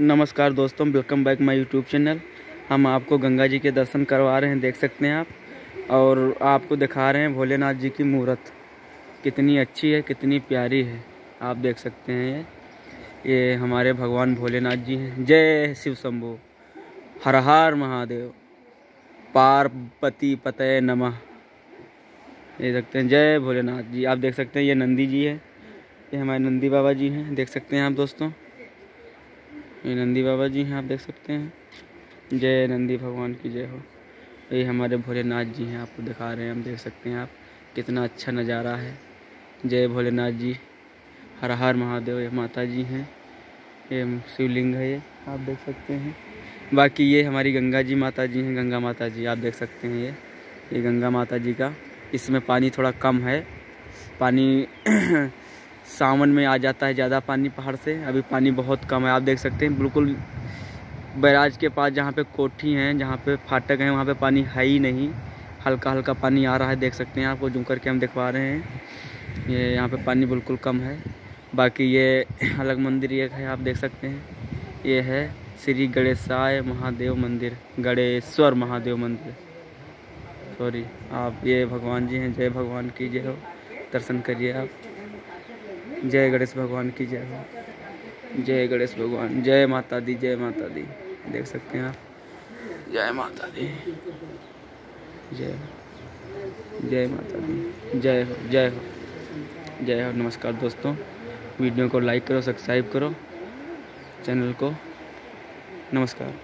नमस्कार दोस्तों welcome back my YouTube channel हम आपको गंगा जी के दर्शन करवा रहे हैं, देख सकते हैं आप, और आपको दिखा रहे हैं भोलेनाथ जी की मूर्त। कितनी अच्छी है, कितनी प्यारी है, आप देख सकते हैं ये। ये हमारे भगवान भोलेनाथ जी हैं। जय शिव शंभु। हर हर महादेव। पार्वती पतय नमः। ये सकते हैं, जय भोलेनाथ जी। आप देख सकते हैं, ये नंदी जी है। ये हमारे नंदी बाबा जी हैं। देख सकते हैं आप दोस्तों। ये नंदी बाबा जी हैं, आप देख सकते हैं। जय नंदी भगवान की जय हो। ये हमारे भोलेनाथ जी हैं, आपको दिखा रहे हैं, हम देख सकते हैं आप। कितना अच्छा नज़ारा है। जय भोलेनाथ जी। हर हर महादेव, ये माता जी हैं। ये शिवलिंग है ये, आप देख सकते हैं। बाकी ये हमारी गंगा जी माता जी हैं, गंगा माता जी, आप देख सकते हैं ये। ये गंगा माता जी का, इसमें पानी थोड़ा कम है। पानी सावन में आ जाता है ज़्यादा पानी पहाड़ से। अभी पानी बहुत कम है, आप देख सकते हैं, बिल्कुल बैराज के पास जहाँ पे कोठी हैं, जहाँ पे फाटक हैं, वहाँ पे पानी है ही नहीं। हल्का हल्का पानी आ रहा है, देख सकते हैं आपको जूम करके हम दिखवा रहे हैं। ये यहाँ पे पानी बिल्कुल कम है। बाकी ये अलग मंदिर एक है, आप देख सकते हैं। ये है श्री गणेशाय महादेव मंदिर, गणेश्वर महादेव मंदिर। सॉरी, आप ये भगवान जी हैं, जय भगवान की, जय हो। दर्शन करिए आप। जय गणेश भगवान की जय। जय गणेश भगवान, जय माता दी जय माता दी देख सकते हैं आप। जय माता दी जय। जय माता दी जय हो जय हो। जय हो, नमस्कार दोस्तों। वीडियो को लाइक करो, सब्सक्राइब करो। चैनल को। नमस्कार।